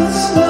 It's